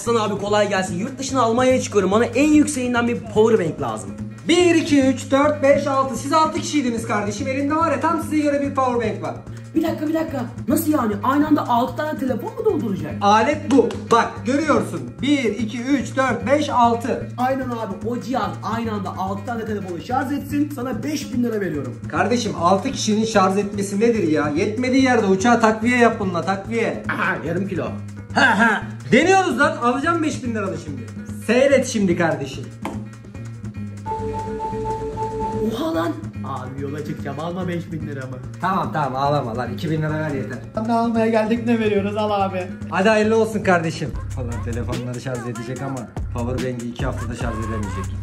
Aslan abi kolay gelsin. Yurt dışına Almanya'ya çıkıyorum. Bana en yükseğinden bir power bank lazım. 1, 2, 3, 4, 5, 6. Siz 6 kişiydiniz kardeşim. Elimde var ya tam size göre bir power bank var. Bir dakika bir dakika. Nasıl yani? Aynı anda 6 tane telefon mu dolduracak? Alet bu. Bak görüyorsun. 1, 2, 3, 4, 5, 6. Aynen abi o cihaz aynı anda 6 tane telefonu şarj etsin sana 5000 lira veriyorum. Kardeşim 6 kişinin şarj etmesi nedir ya? Yetmediği yerde uçağa takviye yap bununla takviye. Aha yarım kilo. Ha ha. Deniyoruz lan. Alacağım 5000 liranı şimdi. Seyret şimdi kardeşim. Oha lan. Abi yola çıkacağım alma 5000 liramı. Tamam tamam ağlama lan. 2000 lira ver yeter. Ne almaya geldik ne veriyoruz al abi. Hadi hayırlı olsun kardeşim. Falan telefonları şarj edecek ama powerbank'i 2 haftada şarj edemeyecek.